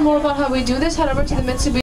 more about how we do this, head over to the Mitsubishi